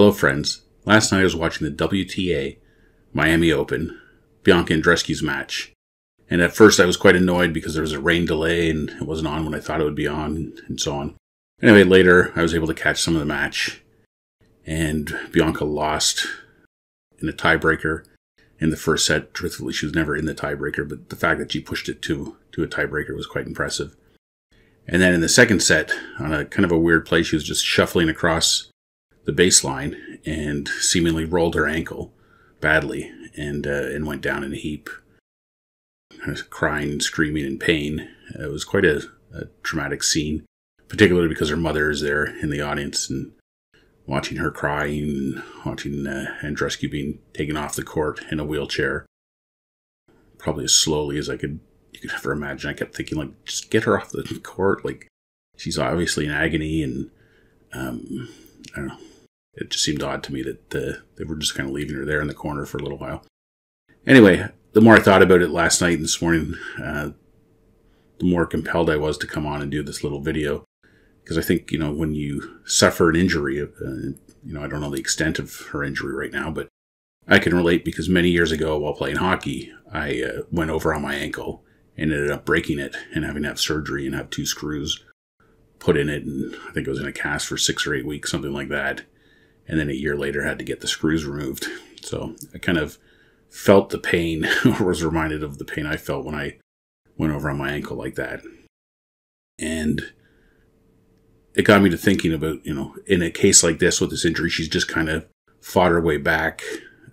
Hello, friends. Last night I was watching the WTA Miami Open, Bianca Andreescu's match. And at first I was quite annoyed because there was a rain delay and it wasn't on when I thought it would be on and so on. Anyway, later I was able to catch some of the match. And Bianca lost in a tiebreaker in the first set. Truthfully, she was never in the tiebreaker, but the fact that she pushed it to, to a tiebreaker was quite impressive. And then in the second set, on a kind of a weird play, she was just shuffling across the baseline and seemingly rolled her ankle badly and uh, and went down in a heap, crying, screaming in pain. It was quite a, a traumatic scene, particularly because her mother is there in the audience and watching her crying and watching uh, Andreescu being taken off the court in a wheelchair, probably as slowly as I could you could ever imagine. I kept thinking like, just get her off the court. Like she's obviously in agony, and um, I don't know. It just seemed odd to me that they were just kind of leaving her there in the corner for a little while. Anyway, the more I thought about it last night and this morning, uh, the more compelled I was to come on and do this little video. Because I think, you know, when you suffer an injury, uh, you know, I don't know the extent of her injury right now, but I can relate because many years ago while playing hockey, I uh, went over on my ankle and ended up breaking it and having to have surgery and have two screws put in it. And I think it was in a cast for six or eight weeks, something like that and then a year later had to get the screws removed. So I kind of felt the pain, or was reminded of the pain I felt when I went over on my ankle like that. And it got me to thinking about, you know, in a case like this with this injury, she's just kind of fought her way back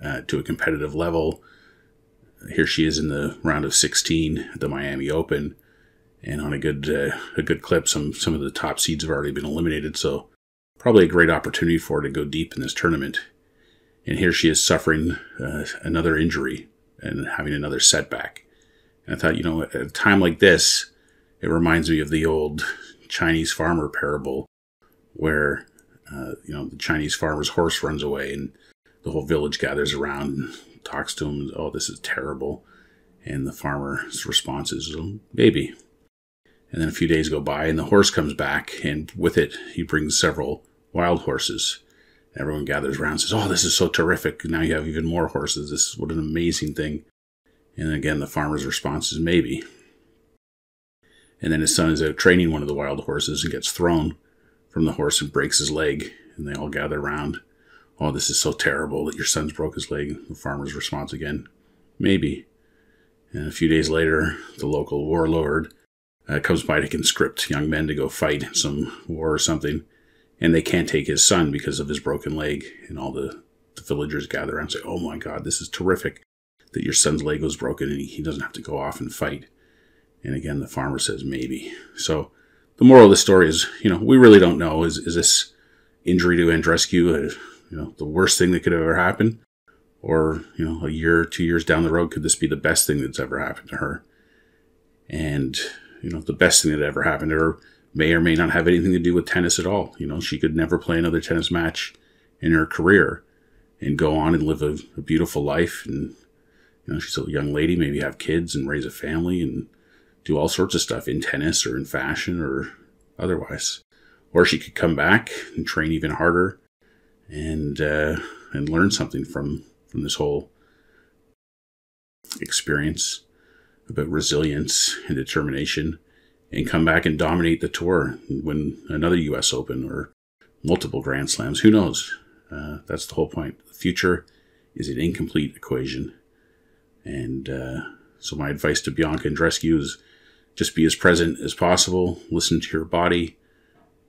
uh, to a competitive level. Here she is in the round of 16 at the Miami Open, and on a good uh, a good clip. Some some of the top seeds have already been eliminated, so probably a great opportunity for her to go deep in this tournament. And here she is suffering uh, another injury and having another setback. And I thought, you know, at a time like this, it reminds me of the old Chinese farmer parable where, uh, you know, the Chinese farmer's horse runs away and the whole village gathers around and talks to him. Oh, this is terrible. And the farmer's response is, maybe. And then a few days go by and the horse comes back and with it, he brings several wild horses. Everyone gathers around and says, Oh, this is so terrific. Now you have even more horses. This is what an amazing thing. And again, the farmer's response is maybe. And then his son is out training one of the wild horses and gets thrown from the horse and breaks his leg. And they all gather around. Oh, this is so terrible that your son's broke his leg. The farmer's response again, maybe. And a few days later, the local warlord uh, comes by to conscript young men to go fight some war or something and they can't take his son because of his broken leg. And all the, the villagers gather around and say, Oh my God, this is terrific that your son's leg was broken and he, doesn't have to go off and fight. And again, the farmer says, Maybe. So the moral of the story is, you know, we really don't know. Is, is this injury to Andreescu, uh, you know, the worst thing that could ever happen? Or, you know, a year, two years down the road, could this be the best thing that's ever happened to her? And, you know, the best thing that ever happened to her may or may not have anything to do with tennis at all. You know, she could never play another tennis match in her career and go on and live a, a beautiful life. And, you know, she's a young lady, maybe have kids and raise a family and do all sorts of stuff in tennis or in fashion or otherwise. Or she could come back and train even harder and, uh, and learn something from, from this whole experience about resilience and determination and come back and dominate the tour, win another U.S. Open or multiple Grand Slams. Who knows? Uh, that's the whole point. The future is an incomplete equation. And uh, so, my advice to Bianca Andreescu is just be as present as possible, listen to your body,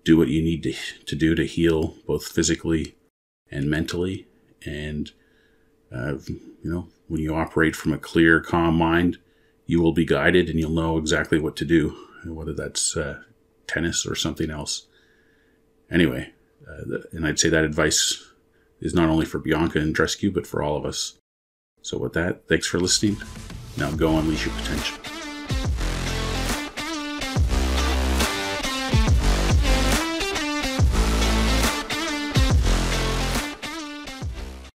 do what you need to, to do to heal both physically and mentally. And, uh, you know, when you operate from a clear, calm mind, you will be guided and you'll know exactly what to do whether that's uh, tennis or something else. Anyway, uh, and I'd say that advice is not only for Bianca Andreescu, but for all of us. So, with that, thanks for listening. Now go unleash your potential.